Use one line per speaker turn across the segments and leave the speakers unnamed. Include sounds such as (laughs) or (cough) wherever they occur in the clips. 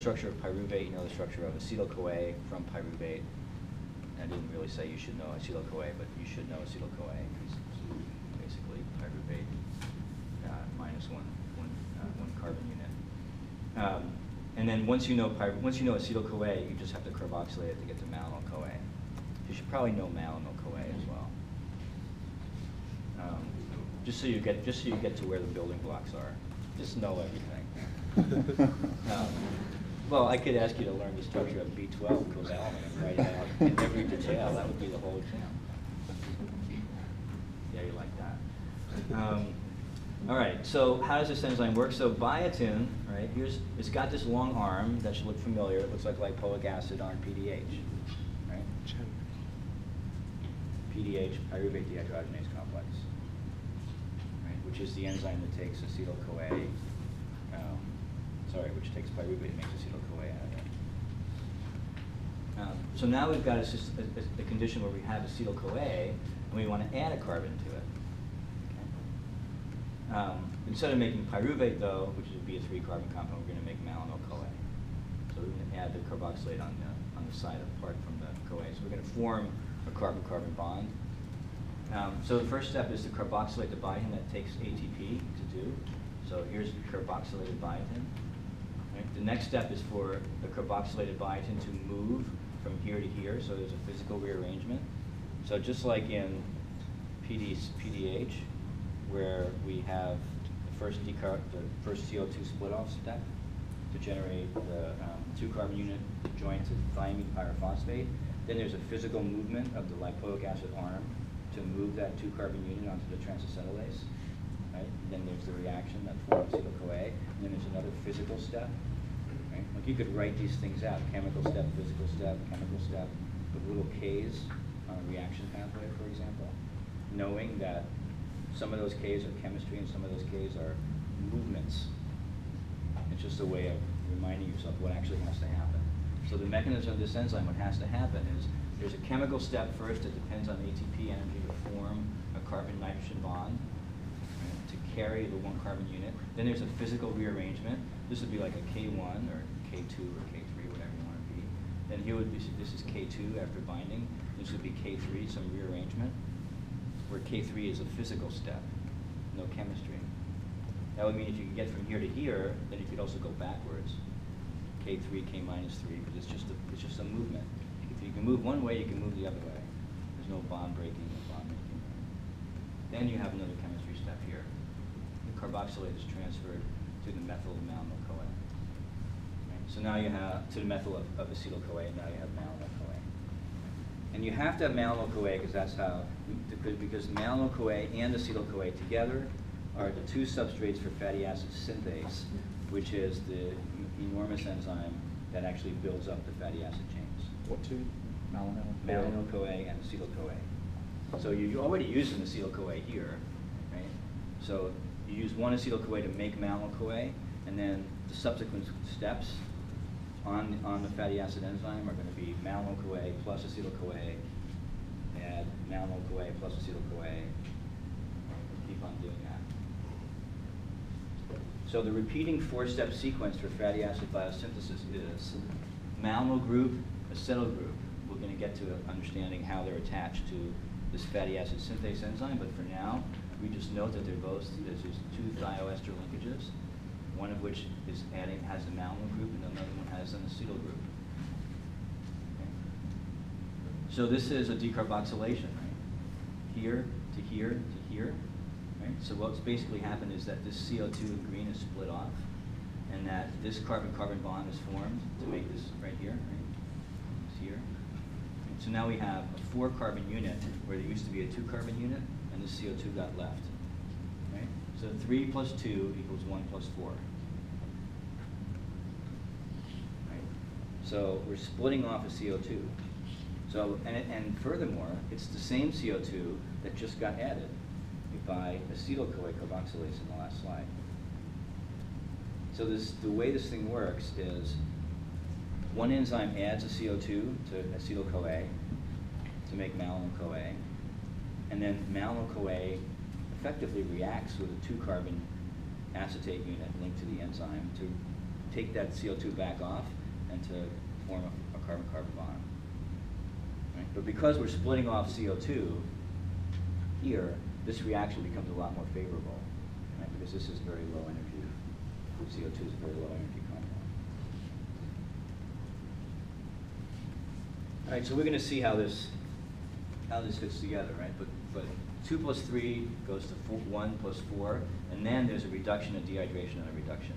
structure of pyruvate, you know the structure of acetyl-CoA from pyruvate. I didn't really say you should know acetyl-CoA, but you should know acetyl-CoA. It's basically pyruvate uh, minus one, one, uh, one carbon unit. Um, and then once you know once you know acetyl-CoA, you just have to carboxylate it to get to malonyl-CoA. You should probably know malonyl-CoA as well. Um, just so you get just so you get to where the building blocks are. Just know everything. (laughs) um, well, I could ask you to learn the structure of B12 cobalamin and write it out in every detail. That would be the whole exam. Yeah, you like that. Um, all right, so how does this enzyme work? So biotin, right, here's, it's got this long arm that should look familiar. It looks like lipoic acid on PDH, right? PDH, pyruvate dehydrogenase complex, right, which is the enzyme that takes acetyl-CoA, um, sorry, which takes pyruvate and makes acetyl-CoA of. Um, so now we've got a, a, a- condition where we have acetyl-CoA, and we want to add a carbon to it. Um, instead of making pyruvate, though, which would be a three-carbon compound, we're going to make malonyl-CoA. So we're going to add the carboxylate on the, on the side apart from the CoA. So we're going to form a carbon-carbon bond. Um, so the first step is to carboxylate the biotin that takes ATP to do. So here's carboxylated biotin. Right? The next step is for the carboxylated biotin to move from here to here, so there's a physical rearrangement. So just like in PD, PDH, where we have the first decar the first CO2 split off step to generate the um, two carbon unit joined to thiamine pyrophosphate. Then there's a physical movement of the lipoic acid arm to move that two carbon unit onto the transacetylase. The reaction that forms acetyl-CoA. And then there's another physical step. Right? Like you could write these things out, chemical step, physical step, chemical step, with little Ks on a reaction pathway, for example, knowing that some of those Ks are chemistry and some of those Ks are movements. It's just a way of reminding yourself what actually has to happen. So the mechanism of this enzyme, what has to happen is there's a chemical step first that depends on ATP energy to form a carbon-nitrogen bond carry the one carbon unit. Then there's a physical rearrangement. This would be like a K1 or K2 or K3, whatever you want to be. Then here would be, this is K2 after binding. This would be K3, some rearrangement, where K3 is a physical step, no chemistry. That would mean if you could get from here to here, then you could also go backwards. K3, K minus 3, because it's just a, it's just a movement. If you can move one way, you can move the other way. There's no bond breaking, no bond making. Then you have another chemistry step here. Carboxylate is transferred to the methyl of malonyl-CoA. Right? So now you have, to the methyl of, of acetyl-CoA, now you have malonyl-CoA. And you have to have malonyl-CoA because that's how, because, because malonyl-CoA and acetyl-CoA together are the two substrates for fatty acid synthase, which is the enormous enzyme that actually builds up the fatty acid chains.
What two? Malonyl?
Malonyl-CoA and acetyl-CoA. So you- you're already using acetyl-CoA here, right? So you use one acetyl-CoA to make malonyl-CoA, and then the subsequent steps on, on the fatty acid enzyme are going to be malonyl-CoA plus acetyl-CoA, add malonyl-CoA plus acetyl-CoA, keep on doing that. So the repeating four-step sequence for fatty acid biosynthesis is malonyl group, acetyl group. We're going to get to understanding how they're attached to this fatty acid synthase enzyme, but for now, we just note that they're both, there's two thioester linkages, one of which is adding, has a malonyl group, and another one has an acetyl group. Okay? So this is a decarboxylation, right? Here to here to here, right? So what's basically happened is that this CO2 in green is split off, and that this carbon-carbon bond is formed to make this right here, right? It's here. So now we have a four-carbon unit where there used to be a two-carbon unit, and the CO2 got left, right? So three plus two equals one plus four. Right? So we're splitting off a CO2. So, and, and furthermore, it's the same CO2 that just got added by acetyl-CoA carboxylase in the last slide. So this, the way this thing works is one enzyme adds a CO2 to acetyl-CoA to make malonyl-CoA, and then malonyl-CoA effectively reacts with a two-carbon acetate unit linked to the enzyme to take that CO2 back off and to form a, a carbon-carbon bond. Right? But because we're splitting off CO2 here, this reaction becomes a lot more favorable, right? because this is very low energy. CO2 is a very low energy compound. All right, so we're going to see how this how this fits together, right? But but two plus three goes to four, one plus four, and then there's a reduction, a dehydration, and a reduction.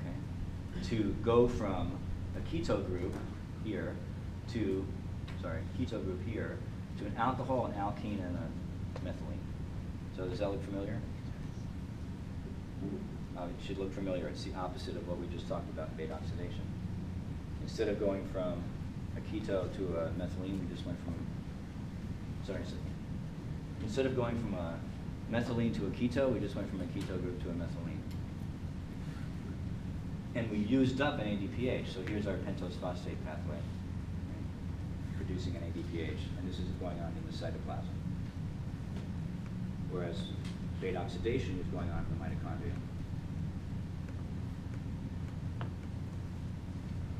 Okay, to go from a keto group here to sorry keto group here to an alcohol, an alkene, and a methylene. So does that look familiar? Uh, it should look familiar. It's the opposite of what we just talked about, beta oxidation. Instead of going from a keto to a methylene, we just went from, sorry, so instead of going from a methylene to a keto, we just went from a keto group to a methylene. And we used up an NADPH, so here's our pentose phosphate pathway, right, producing an NADPH, and this is going on in the cytoplasm. Whereas beta oxidation is going on in the mitochondria.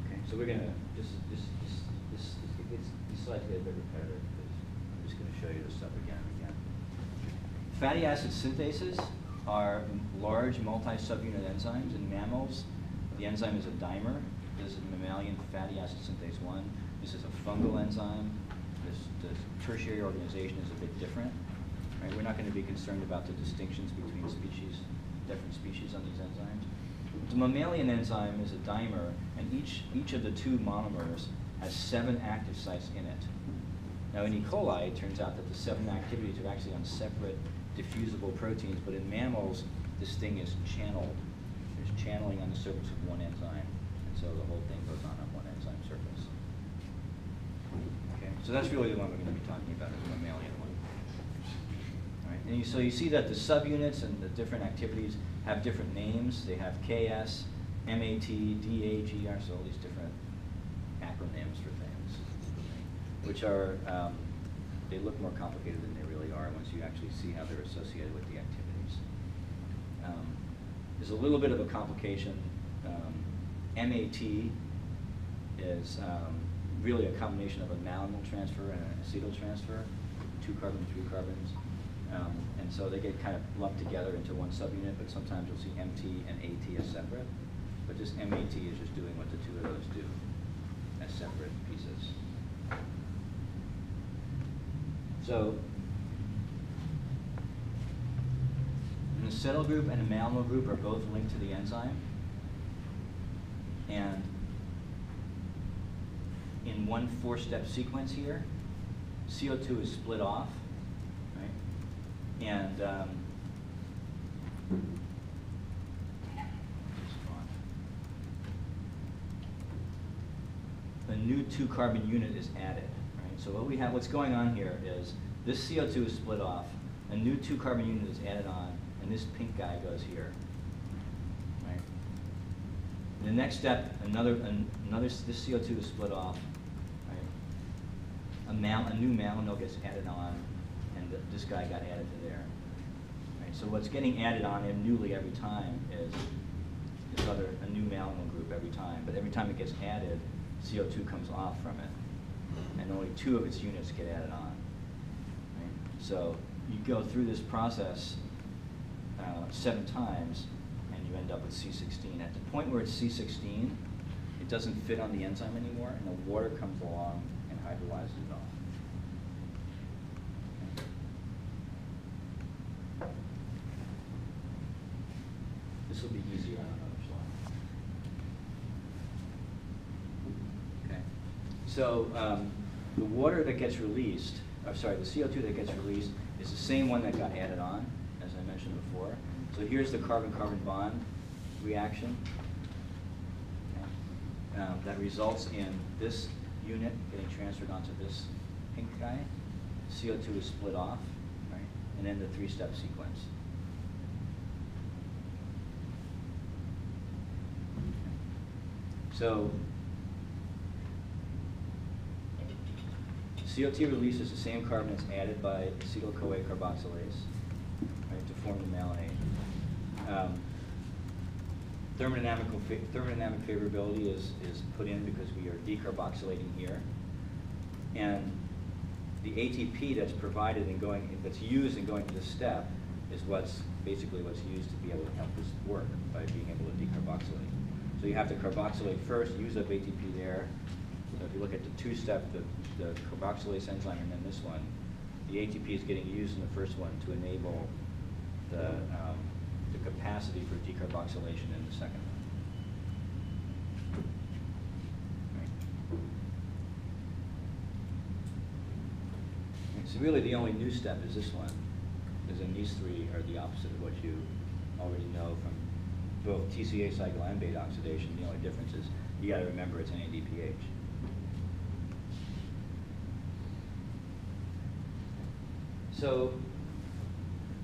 Okay, so we're gonna, this, this, this, this, it's, these slides get a bit repetitive, because I'm just gonna show you this stuff again and again. Fatty acid synthases are large multi-subunit enzymes in mammals. The enzyme is a dimer. This is mammalian fatty acid synthase one. This is a fungal enzyme. This, the tertiary organization is a bit different. Right? We're not going to be concerned about the distinctions between species, different species on these enzymes. The mammalian enzyme is a dimer, and each, each of the two monomers has seven active sites in it. Now in E. coli, it turns out that the seven activities are actually on separate diffusible proteins, but in mammals, this thing is channeled. There's channeling on the surface of one enzyme, and so the whole thing goes on on one enzyme surface. Okay, so that's really the one we're going to be talking about, the mammalian one. All right, and you, so you see that the subunits and the different activities have different names. They have KS, MAT, DAGR, so all these different acronyms for things, which are, um, they look more complicated than they really are once you actually see how they're associated with the activities. Um, there's a little bit of a complication. Um, MAT is um, really a combination of a malonyl transfer and an acetyl transfer, two carbon, three carbons. Um, and so they get kind of lumped together into one subunit, but sometimes you'll see MT and AT as separate. But this MAT is just doing what the two of those do as separate pieces. So an acetyl group and a malonyl group are both linked to the enzyme. And in one four-step sequence here, CO2 is split off, right? And um, a new two-carbon unit is added? So what we have, what's going on here is this CO2 is split off, a new two-carbon unit is added on, and this pink guy goes here, right? The next step, another, an, another, this CO2 is split off, right? A, mal, a new malonyl gets added on, and th this guy got added to there. Right? So what's getting added on in newly every time is this other, a new malonyl group every time, but every time it gets added, CO2 comes off from it, and only two of its units get added on. Right? So you go through this process uh, seven times, and you end up with C16. At the point where it's C16, it doesn't fit on the enzyme anymore, and the water comes along and hydrolyzes it off. This will be easier on another slide. Okay. So um, the water that gets released, or sorry, the CO2 that gets released is the same one that got added on, as I mentioned before. So here's the carbon-carbon bond reaction um, that results in this unit getting transferred onto this pink guy. CO2 is split off, right? And then the three-step sequence. So CO2 releases the same carbon that's added by acetyl-CoA carboxylase right, to form the malonate. Um, Thermodynamical, fa- thermodynamic favorability is, is put in because we are decarboxylating here. And the ATP that's provided and going, that's used in going to this step is what's, basically what's used to be able to help this work by being able to decarboxylate. So you have to carboxylate first, use up ATP there. Look at the two-step, the, the carboxylase enzyme and then this one, the ATP is getting used in the first one to enable the, um, the capacity for decarboxylation in the second one. So really, the only new step is this one, because then these three are the opposite of what you already know from both TCA cycle and beta oxidation. The only difference is you gotta remember it's an NADPH. So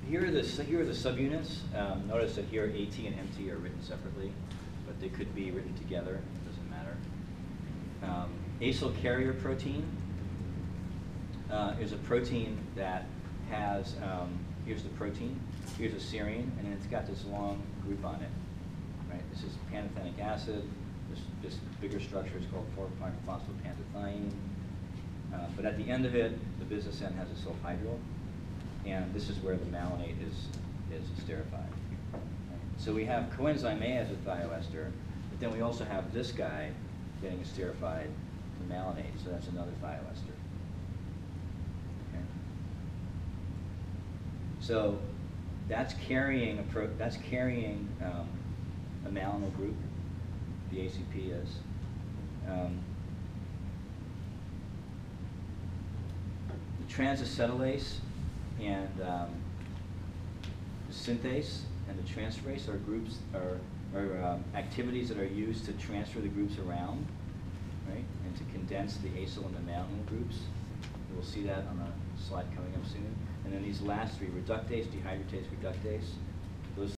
here are the, here are the subunits. Um, notice that here AT and MT are written separately, but they could be written together, it doesn't matter. Um, acyl carrier protein uh, is a protein that has, um, here's the protein, here's a serine, and then it's got this long group on it. Right? This is pantothenic acid. This, this bigger structure is called 4-phosphopantetheine. Uh, but at the end of it, the business end has a sulfhydryl, and this is where the malonate is, is esterified. So we have coenzyme A as a thioester, but then we also have this guy getting esterified to malonate, so that's another thioester. Okay? So that's carrying a pro, that's carrying um, a malonyl group, the ACP is. Um, the transacetylase and um, the synthase and the transferase are groups, are, are um, activities that are used to transfer the groups around, right? And to condense the acyl and the malonyl groups. We'll see that on a slide coming up soon. And then these last three, reductase, dehydratase, reductase,